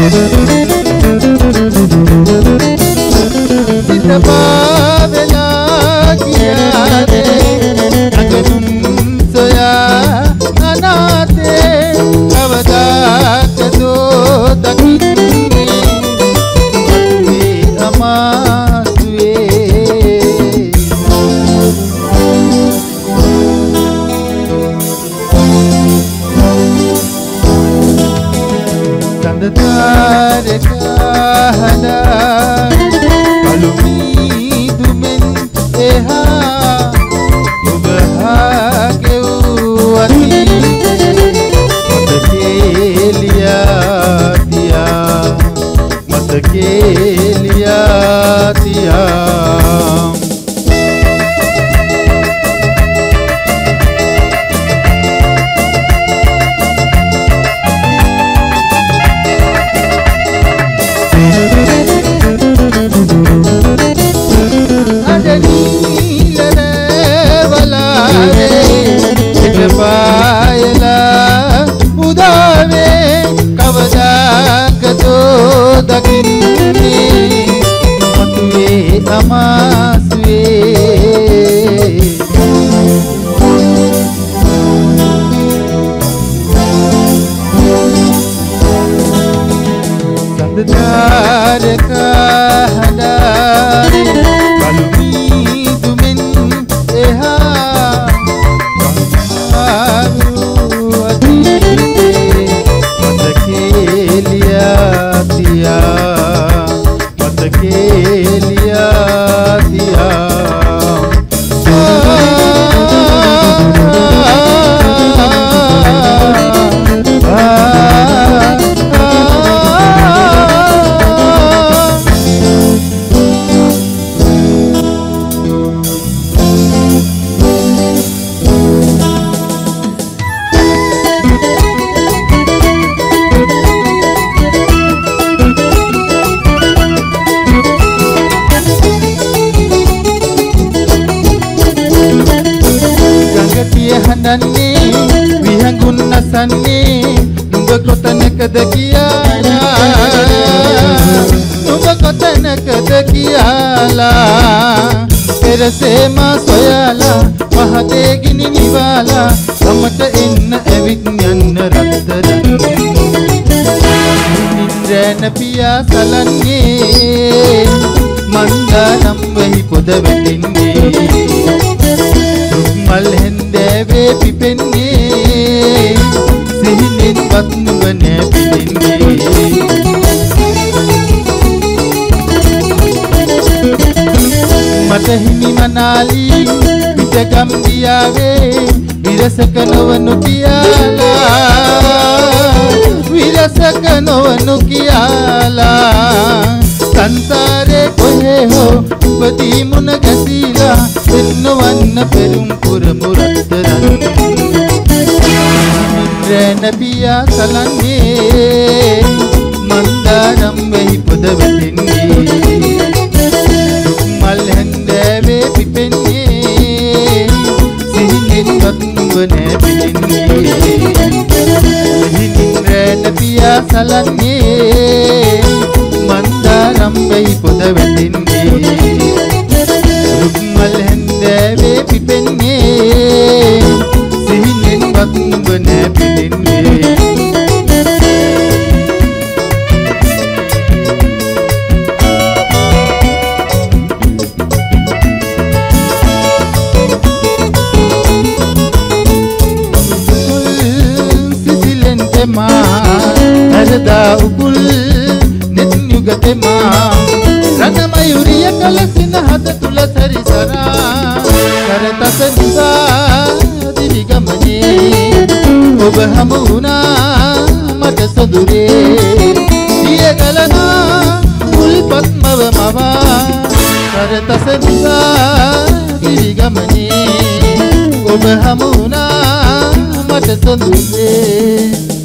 Kita pa vela kiya aquí. කොතනකද කියලා? නුඹ කොතනකද කියලා? පෙරසේම සොයාලා මහදේ ගිනි නිවාලා සමට එන්න ඇවිත් යන්න රත්තරන් නින්ද්‍රෑන පියා සලන්නේ මන්දානම් වෙහි පොද වැටෙන්නේ. මල් හැන්දෑවේ පිපෙන්නේ මට හිමි මනාලී පිටගම් දියාවේ විරසක නොවනු කියාලා විරසක නොවනු කියාලා. සංසාරේ කොහේ හෝ උපදී මුණ ගැසීලා එන්නවන්න පෙරුම් පුරමු රත්තරන් නින්ද්‍රෑන පියා සලන්නේ මන්දාරම් වෙහි පොද වැටෙන්නේ පියා සලන්නේ. මන්දාරම් වෙහි පොද වැටෙන්නේ. රණමයුරිය කලසින හද තුල සරිසරා කරතස නිසා දිවිගමනේ ඔබ හමු වුණා මට සොදුරේ දිය ගලනා මුල් පත්මව මවා. කරතස නිසා දිවිගමනේ ඔබ හමු වුණා මට සොදුරේ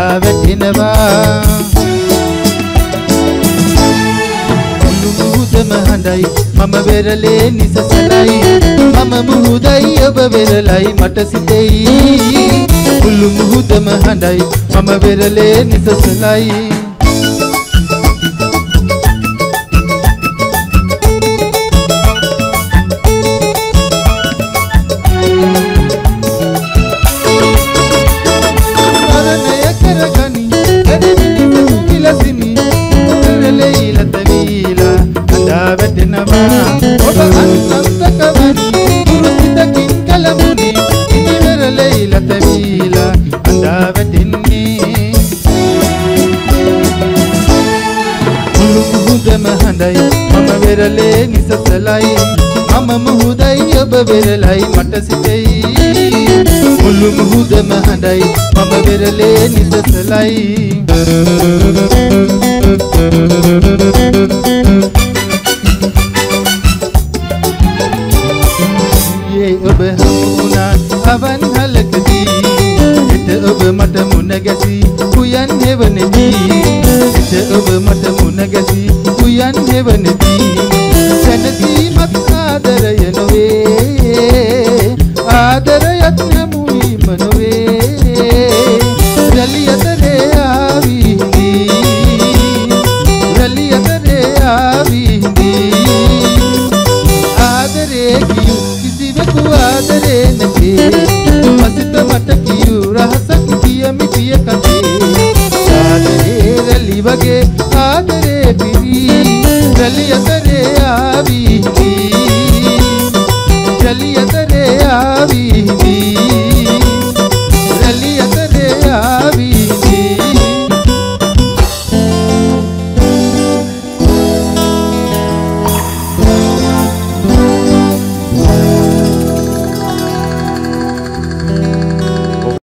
අඬා වැටෙනවා. මුළු මුහුදම හඬයි මම වෙරළේ නිසසලයි මම මුහුදයි ඔබ වෙරළයි මට සිතෙයි. මුළු මුහුදම හඬයි මම වෙරළේ නිසසලයි මුහුදම හඬයි. මම වෙරළේ නිසසලයි. මම මුහුදයි ඔබ වෙරළයි මට සිතෙයි. මුළු මුහුදම හඬයි. මම වෙරළේ නිසසලයි. kadere nake